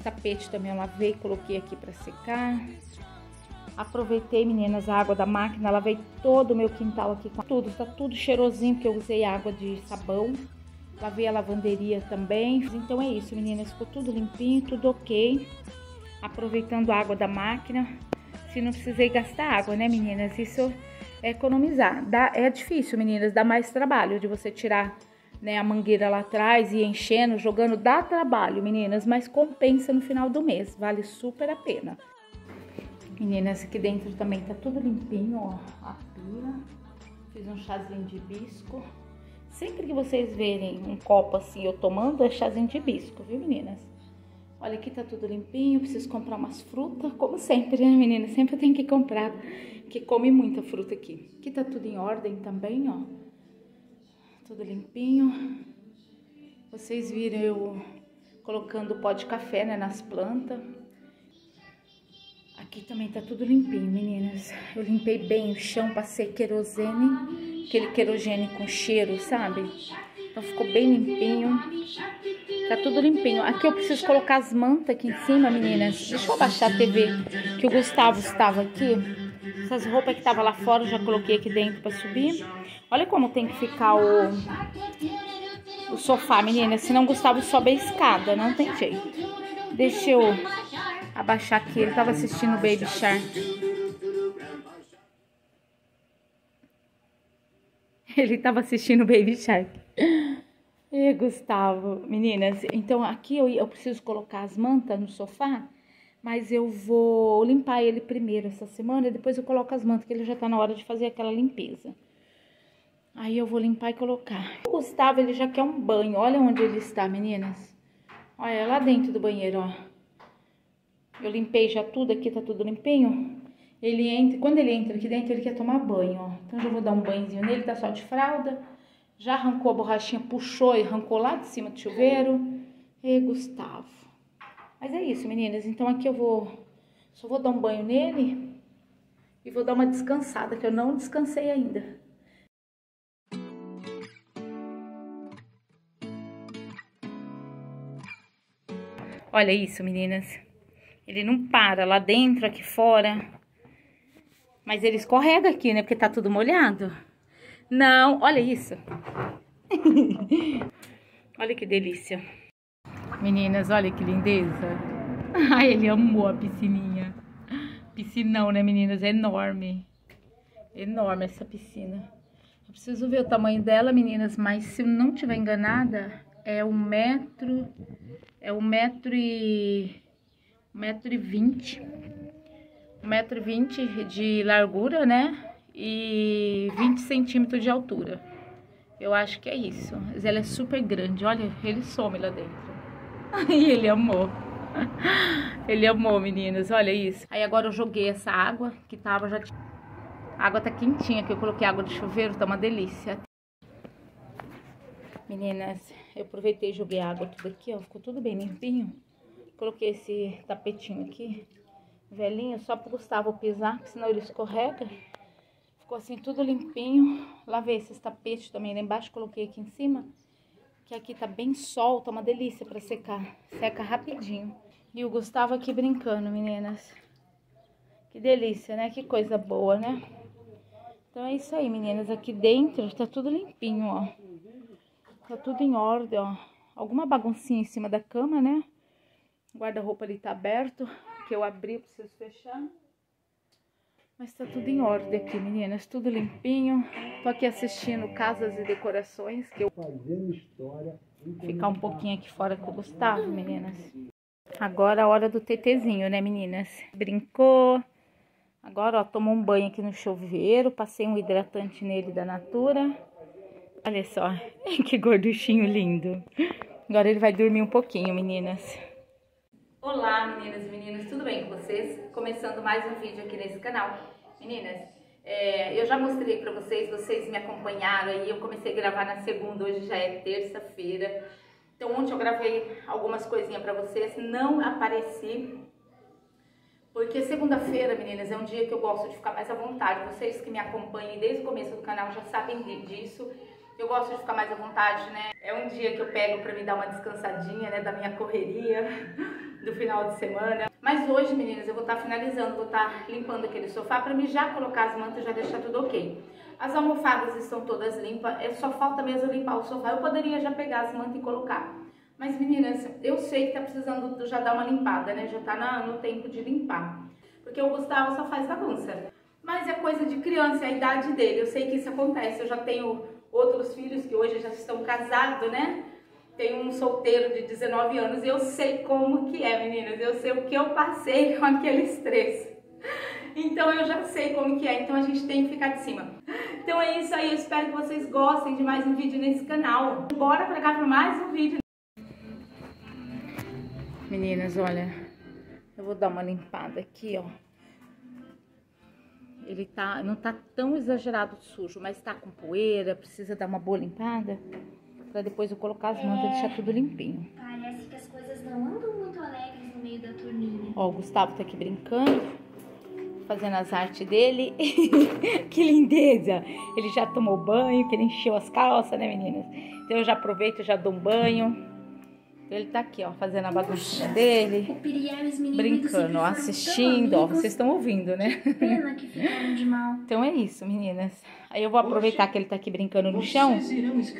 E esses tapetes também eu lavei, coloquei aqui pra secar. Aproveitei, meninas, a água da máquina, lavei todo o meu quintal aqui com tudo. Tá tudo cheirosinho, porque eu usei água de sabão. Lavei a lavanderia também. Então é isso, meninas. Ficou tudo limpinho, tudo ok. Aproveitando a água da máquina. Se não precisei gastar água, né, meninas? Isso é economizar. Dá, é difícil, meninas. Dá mais trabalho de você tirar né, a mangueira lá atrás e enchendo, jogando. Dá trabalho, meninas, mas compensa no final do mês. Vale super a pena. Meninas, aqui dentro também tá tudo limpinho, ó. A pia. Fiz um chazinho de hibisco. Sempre que vocês verem um copo assim eu tomando, é chazinho de hibisco, viu, meninas? Olha, aqui tá tudo limpinho. Preciso comprar umas frutas, como sempre, né, meninas? Sempre tem que comprar, que come muita fruta aqui. Aqui tá tudo em ordem também, ó. Tudo limpinho. Vocês viram eu colocando pó de café, né, nas plantas. Aqui também tá tudo limpinho, meninas. Eu limpei bem o chão, passei querosene, aquele querosene com cheiro, sabe? Então ficou bem limpinho. Tá tudo limpinho. Aqui eu preciso colocar as mantas aqui em cima, meninas. Deixa eu abaixar a TV, que o Gustavo estava aqui. Essas roupas que estavam lá fora eu já coloquei aqui dentro pra subir. Olha como tem que ficar o, o sofá, meninas. Senão o Gustavo sobe a escada, não tem jeito. Deixa eu abaixar aqui. Ele tava assistindo o Baby Shark. Ele tava assistindo o Baby Shark. E Gustavo, meninas, então aqui eu, eu preciso colocar as mantas no sofá, mas eu vou limpar ele primeiro essa semana depois eu coloco as mantas, que ele já tá na hora de fazer aquela limpeza. Aí eu vou limpar e colocar. O Gustavo, ele já quer um banho. Olha onde ele está, meninas. Olha, lá dentro do banheiro, ó. Eu limpei já tudo aqui, tá tudo limpinho. Ele entra, quando ele entra aqui dentro, ele quer tomar banho, ó. Então eu já vou dar um banhozinho nele, tá só de fralda. Já arrancou a borrachinha, puxou e arrancou lá de cima do chuveiro. E Gustavo. Mas é isso, meninas. Então aqui eu vou, só vou dar um banho nele e vou dar uma descansada, que eu não descansei ainda. Olha isso, meninas. Ele não para lá dentro, aqui fora. Mas ele escorrega aqui, né? Porque tá tudo molhado. Não, olha isso. olha que delícia. Meninas, olha que lindeza. Ai, ele amou a piscininha. Piscinão, né, meninas? É enorme. Enorme essa piscina. Eu preciso ver o tamanho dela, meninas, mas se eu não tiver enganada, é um metro... É um metro e... Um metro e vinte. Um metro e vinte de largura, né? E 20 centímetros de altura. Eu acho que é isso. Mas ela é super grande. Olha, ele some lá dentro. E ele amou. Ele amou, meninas. Olha isso. Aí agora eu joguei essa água que tava já... A água tá quentinha, que eu coloquei água de chuveiro. Tá uma delícia. Meninas, eu aproveitei e joguei água tudo aqui, ó. Ficou tudo bem limpinho. Coloquei esse tapetinho aqui, velhinho, só pro Gustavo pisar, porque senão ele escorrega. Ficou assim tudo limpinho. Lavei esses tapetes também lá embaixo, coloquei aqui em cima. Que aqui tá bem sol, tá uma delícia pra secar. Seca rapidinho. E o Gustavo aqui brincando, meninas. Que delícia, né? Que coisa boa, né? Então é isso aí, meninas. Aqui dentro tá tudo limpinho, ó. Tá tudo em ordem, ó. Alguma baguncinha em cima da cama, né? O guarda-roupa ali tá aberto, que eu abri, eu preciso fechar. Mas tá tudo em ordem aqui, meninas, tudo limpinho. Tô aqui assistindo Casas e Decorações, que eu ficar um pouquinho aqui fora com o Gustavo, meninas. Agora a hora do TTzinho, né, meninas? Brincou. Agora, ó, tomou um banho aqui no chuveiro, passei um hidratante nele da Natura. Olha só, que gorduchinho lindo. Agora ele vai dormir um pouquinho, meninas. Olá, meninas e meninos, tudo bem com vocês? Começando mais um vídeo aqui nesse canal. Meninas, é, eu já mostrei pra vocês, vocês me acompanharam aí, eu comecei a gravar na segunda, hoje já é terça-feira. Então ontem eu gravei algumas coisinhas pra vocês, não apareci, porque segunda-feira, meninas, é um dia que eu gosto de ficar mais à vontade. Vocês que me acompanham desde o começo do canal já sabem disso. Eu gosto de ficar mais à vontade, né? É um dia que eu pego pra me dar uma descansadinha, né, da minha correria do final de semana. Mas hoje, meninas, eu vou estar tá finalizando, vou estar tá limpando aquele sofá para me já colocar as mantas e já deixar tudo ok. As almofadas estão todas limpas, é só falta mesmo limpar o sofá. Eu poderia já pegar as mantas e colocar. Mas, meninas, eu sei que tá precisando já dar uma limpada, né? Já tá na, no tempo de limpar. Porque o Gustavo só faz bagunça. Mas é coisa de criança, é a idade dele. Eu sei que isso acontece. Eu já tenho outros filhos que hoje já estão casados, né? Tem um solteiro de 19 anos eu sei como que é, meninas. Eu sei o que eu passei com aquele estresse. Então eu já sei como que é, então a gente tem que ficar de cima. Então é isso aí, eu espero que vocês gostem de mais um vídeo nesse canal. Bora pra cá pra mais um vídeo. Meninas, olha, eu vou dar uma limpada aqui, ó. Ele tá, não tá tão exagerado sujo, mas tá com poeira, precisa dar uma boa limpada. Pra depois eu colocar as mantas e deixar tudo limpinho. Parece que as coisas não andam muito alegres no meio da turminha. Ó, o Gustavo tá aqui brincando, fazendo as artes dele. que lindeza! Ele já tomou banho, que ele encheu as calças, né, meninas? Então eu já aproveito, já dou um banho. Ele tá aqui, ó, fazendo a bagunça dele. Brincando, ó, assistindo, ó. Vocês estão ouvindo, né? Pena que ficaram de mal. Então é isso, meninas. Aí eu vou aproveitar que ele tá aqui brincando no chão.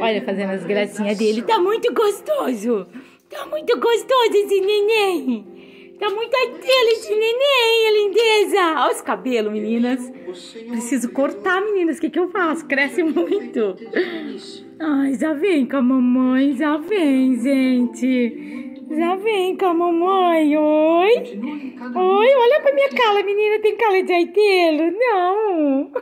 Olha, fazendo as gracinhas dele. Tá muito gostoso. Tá muito gostoso esse neném. Tá muito aquele esse neném, lindeza. Olha os cabelos, meninas. Preciso cortar, meninas. O que que eu faço? Cresce muito. Ai, já vem com a mamãe. Já vem, gente. Já vem com a mamãe. Oi. Oi, olha pra minha cala, menina. Tem cala de aitelo? Não.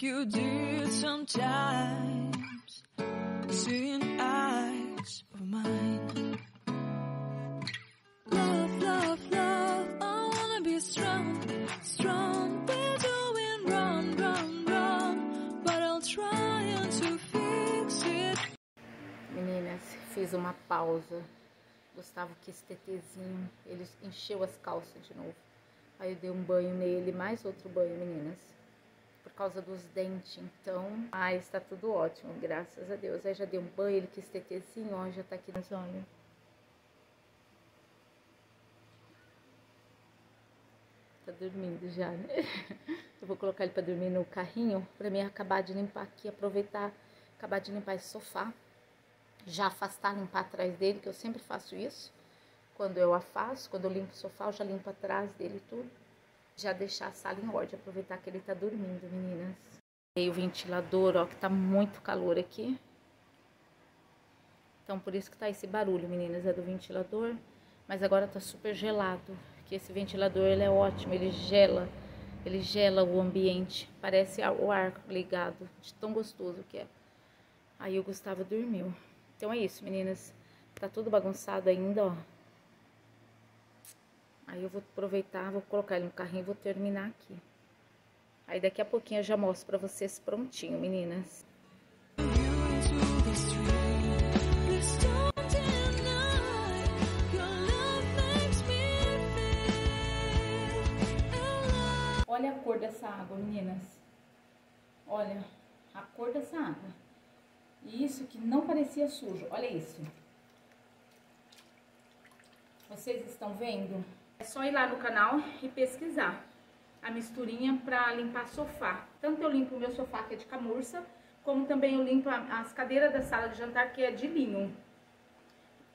Like you did sometimes. Seeing eyes of mine. Love, love, love. I wanna be strong, strong. We're doing wrong, wrong, wrong. But I'll try to fix it. Meninas, fiz uma pausa. Gustavo quis tetezinho. Ele encheu as calças de novo. Aí eu dei um banho nele, mais outro banho, meninas. Por causa dos dentes, então. Mas tá tudo ótimo, graças a Deus. Aí já dei um banho, ele quis tetezinho, ó, já tá aqui nas olhas. Tá dormindo já, né? Eu vou colocar ele pra dormir no carrinho, pra mim acabar de limpar aqui, aproveitar acabar de limpar esse sofá. Já afastar, limpar atrás dele, que eu sempre faço isso. Quando eu afasto, quando eu limpo o sofá, eu já limpo atrás dele tudo. Já deixar a sala em ordem, aproveitar que ele tá dormindo, meninas. E o ventilador, ó, que tá muito calor aqui. Então, por isso que tá esse barulho, meninas, é do ventilador. Mas agora tá super gelado, que esse ventilador, ele é ótimo, ele gela, ele gela o ambiente. Parece o ar ligado, de tão gostoso que é. Aí o Gustavo dormiu. Então é isso, meninas. Tá tudo bagunçado ainda, ó. Aí eu vou aproveitar, vou colocar ele no carrinho e vou terminar aqui. Aí daqui a pouquinho eu já mostro pra vocês prontinho, meninas. Olha a cor dessa água, meninas. Olha a cor dessa água. E isso que não parecia sujo. Olha isso. Vocês estão vendo? É só ir lá no canal e pesquisar a misturinha para limpar sofá. Tanto eu limpo o meu sofá que é de camurça, como também eu limpo as cadeiras da sala de jantar que é de linho.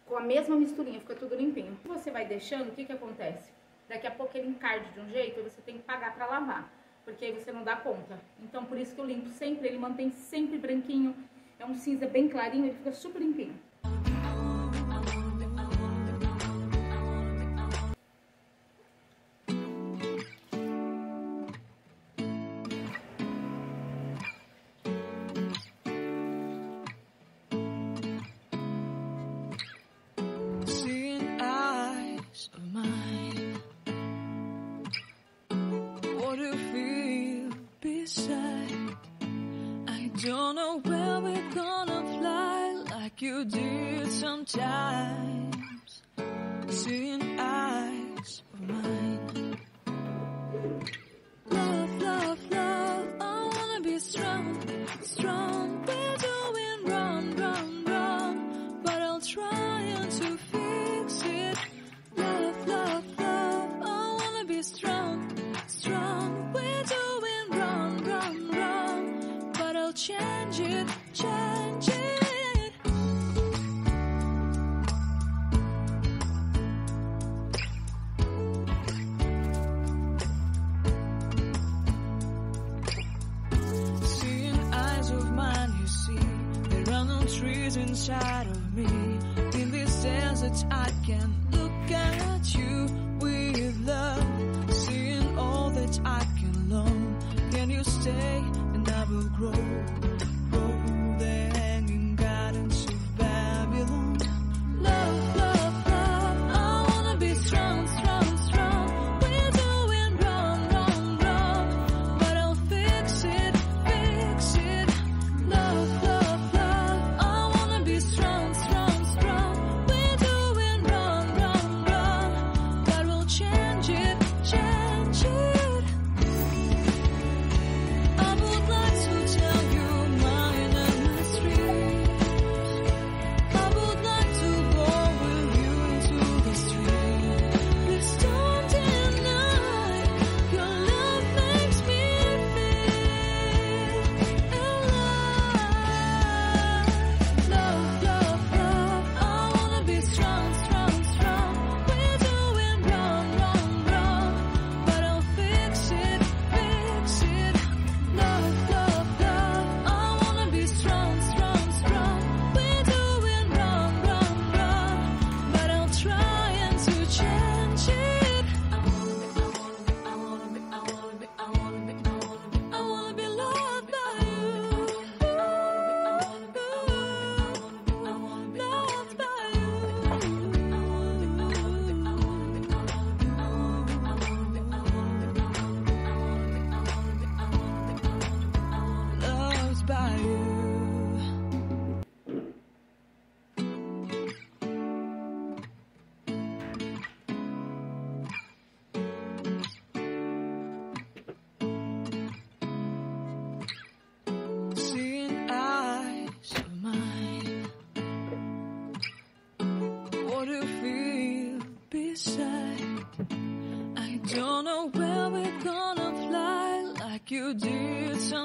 Com a mesma misturinha, fica tudo limpinho. Você vai deixando, o que que acontece? Daqui a pouco ele encarde de um jeito e você tem que pagar para lavar, porque aí você não dá conta. Então por isso que eu limpo sempre, ele mantém sempre branquinho. É um cinza bem clarinho, ele fica super limpinho. You did sometimes. Grow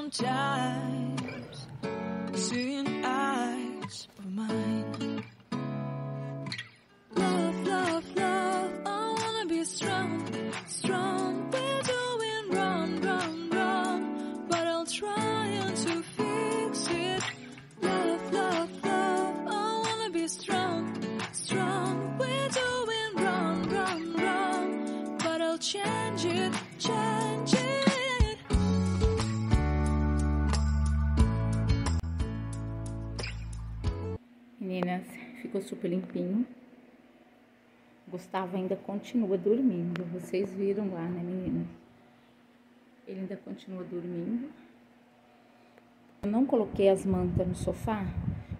sometimes. Seeing super limpinho. Gustavo ainda continua dormindo. Vocês viram lá, né, meninas? Ele ainda continua dormindo. Eu não coloquei as mantas no sofá,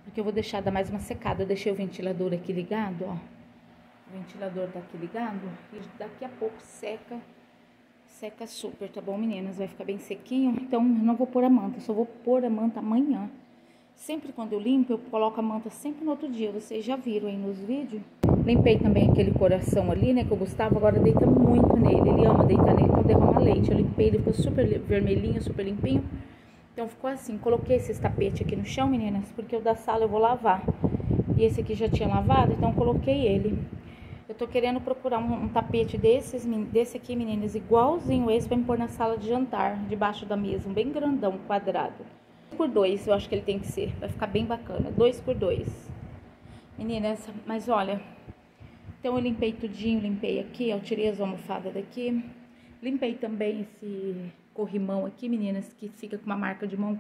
porque eu vou deixar dar mais uma secada. Eu deixei o ventilador aqui ligado, ó. O ventilador tá aqui ligado e daqui a pouco seca. Seca super, tá bom, meninas? Vai ficar bem sequinho. Então, eu não vou pôr a manta, só vou pôr a manta amanhã. Sempre quando eu limpo, eu coloco a manta sempre no outro dia. Vocês já viram aí nos vídeos. Limpei também aquele coração ali, né? Que o Gustavo agora deita muito nele. Ele ama deitar nele, então derrama leite. Eu limpei, ele ficou super vermelhinho, super limpinho. Então ficou assim. Coloquei esses tapetes aqui no chão, meninas, porque o da sala eu vou lavar. E esse aqui já tinha lavado, então coloquei ele. Eu tô querendo procurar um, um tapete desses, desse aqui, meninas, igualzinho esse pra me pôr na sala de jantar, debaixo da mesa. Um bem grandão, quadrado. Por dois, eu acho que ele tem que ser. Vai ficar bem bacana. Dois por dois. Meninas, mas olha, então eu limpei tudinho, limpei aqui, ó, tirei as almofadas daqui. Limpei também esse corrimão aqui, meninas, que fica com uma marca de mão.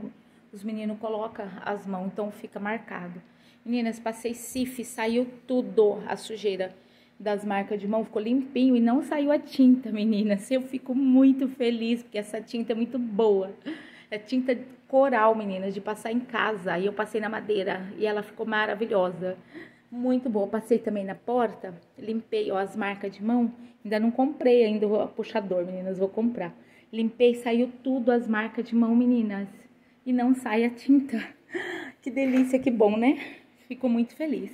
Os meninos colocam as mãos, então fica marcado. Meninas, passei sif, saiu tudo a sujeira das marcas de mão, ficou limpinho e não saiu a tinta, meninas. Eu fico muito feliz, porque essa tinta é muito boa. É tinta coral, meninas, de passar em casa. E eu passei na madeira e ela ficou maravilhosa muito boa. Passei também na porta, limpei ó, as marcas de mão. Ainda não comprei ainda o puxador, meninas, vou comprar. Limpei, saiu tudo as marcas de mão, meninas. E não sai a tinta. Que delícia, que bom, né? Fico muito feliz.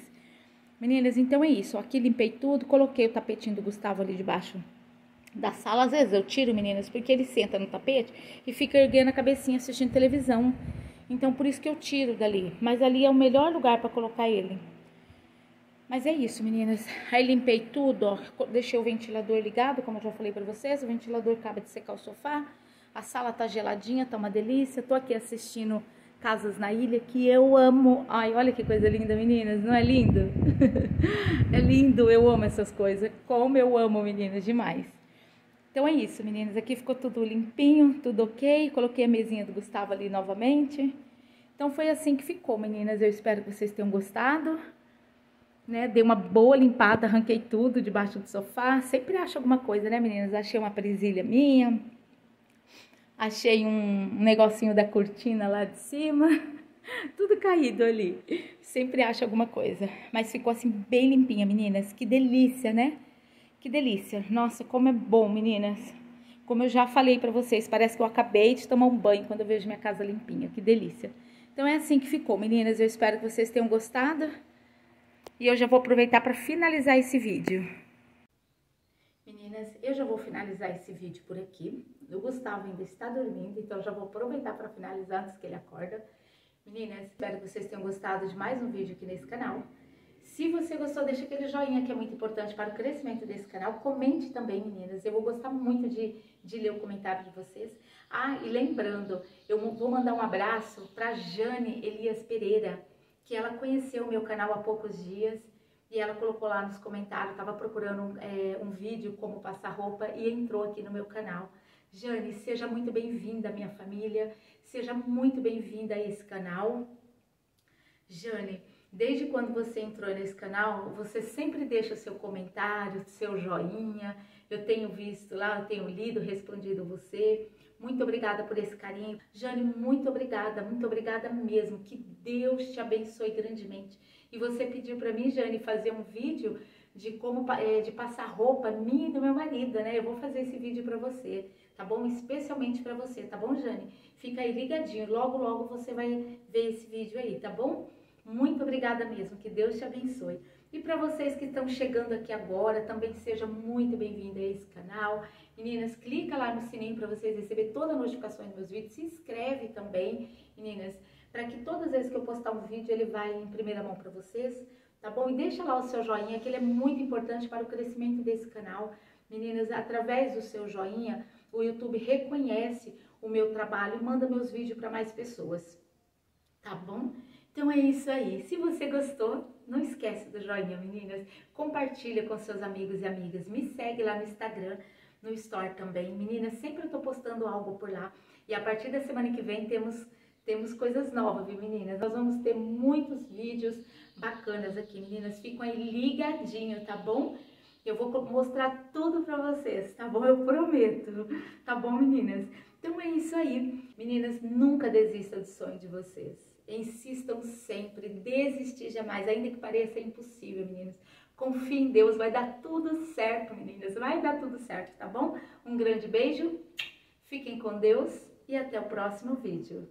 Meninas, então é isso. Aqui limpei tudo, coloquei o tapetinho do Gustavo ali debaixo da sala. Às vezes eu tiro, meninas, porque ele senta no tapete e fica erguendo a cabecinha assistindo televisão. Então por isso que eu tiro dali. Mas ali é o melhor lugar para colocar ele. Mas é isso, meninas. Aí limpei tudo, ó. Deixei o ventilador ligado, como eu já falei pra vocês. O ventilador acaba de secar o sofá. A sala tá geladinha, tá uma delícia. Tô aqui assistindo Casas na Ilha, que eu amo. Ai, olha que coisa linda, meninas. Não é lindo? é lindo, eu amo essas coisas. Como eu amo, meninas, demais. Então é isso, meninas. Aqui ficou tudo limpinho, tudo ok. Coloquei a mesinha do Gustavo ali novamente. Então foi assim que ficou, meninas. Eu espero que vocês tenham gostado né? Dei uma boa limpada, arranquei tudo debaixo do sofá. Sempre acho alguma coisa, né, meninas? Achei uma presilha minha. Achei um negocinho da cortina lá de cima. Tudo caído ali. Sempre acho alguma coisa. Mas ficou assim bem limpinha, meninas. Que delícia, né? Que delícia. Nossa, como é bom, meninas. Como eu já falei para vocês, parece que eu acabei de tomar um banho quando eu vejo minha casa limpinha. Que delícia. Então é assim que ficou, meninas. Eu espero que vocês tenham gostado. E eu já vou aproveitar para finalizar esse vídeo. Meninas, eu já vou finalizar esse vídeo por aqui. O Gustavo ainda está dormindo, então já vou aproveitar para finalizar antes que ele acorda. Meninas, espero que vocês tenham gostado de mais um vídeo aqui nesse canal. Se você gostou, deixa aquele joinha que é muito importante para o crescimento desse canal. Comente também, meninas. Eu vou gostar muito de, de ler o comentário de vocês. Ah, e lembrando, eu vou mandar um abraço para Jane Elias Pereira que ela conheceu o meu canal há poucos dias e ela colocou lá nos comentários, estava procurando é, um vídeo como passar roupa e entrou aqui no meu canal. Jane, seja muito bem-vinda, minha família, seja muito bem-vinda a esse canal. Jane, desde quando você entrou nesse canal, você sempre deixa seu comentário, seu joinha. Eu tenho visto lá, eu tenho lido, respondido você. Muito obrigada por esse carinho. Jane, muito obrigada, muito obrigada mesmo. Que Deus te abençoe grandemente. E você pediu para mim, Jane, fazer um vídeo de como é, de passar roupa minha e do meu marido, né? Eu vou fazer esse vídeo para você, tá bom? Especialmente para você, tá bom, Jane? Fica aí ligadinho. Logo, logo você vai ver esse vídeo aí, tá bom? Muito obrigada mesmo. Que Deus te abençoe. E para vocês que estão chegando aqui agora, também seja muito bem-vindo a esse canal. Meninas, clica lá no sininho para vocês receberem todas as notificações dos meus vídeos. Se inscreve também, meninas, para que todas as vezes que eu postar um vídeo, ele vai em primeira mão para vocês, tá bom? E deixa lá o seu joinha, que ele é muito importante para o crescimento desse canal. Meninas, através do seu joinha, o YouTube reconhece o meu trabalho e manda meus vídeos para mais pessoas, tá bom? Então é isso aí. Se você gostou, não esquece do joinha, meninas. Compartilha com seus amigos e amigas. Me segue lá no Instagram, no Store também. Meninas, sempre eu tô postando algo por lá. E a partir da semana que vem temos temos coisas novas, viu, meninas? Nós vamos ter muitos vídeos bacanas aqui, meninas. Ficam aí ligadinho, tá bom? Eu vou mostrar tudo pra vocês, tá bom? Eu prometo. Tá bom, meninas? Então é isso aí. Meninas, nunca desistam do sonho de vocês. Insistam sempre, desistir jamais, ainda que pareça impossível, meninas. Confie em Deus, vai dar tudo certo, meninas. Vai dar tudo certo, tá bom? Um grande beijo, fiquem com Deus e até o próximo vídeo.